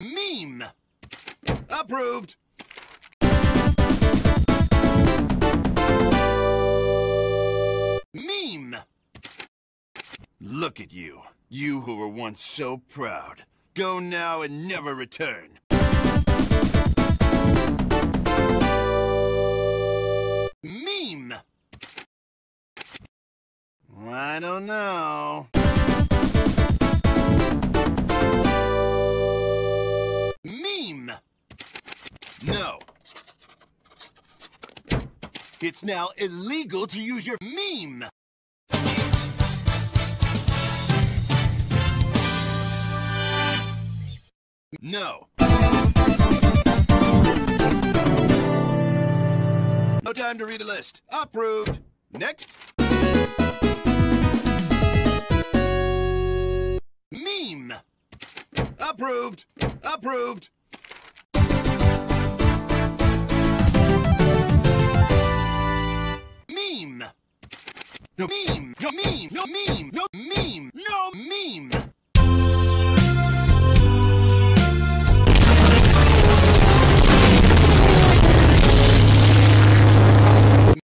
Meme. Approved. Meme. Look at you. You who were once so proud. Go now and never return. Meme. I don't know. No. It's now illegal to use your meme. No. No time to read a list. Approved. Next. Meme. Approved. Approved. no meme. no meme. no meme. no meme. no.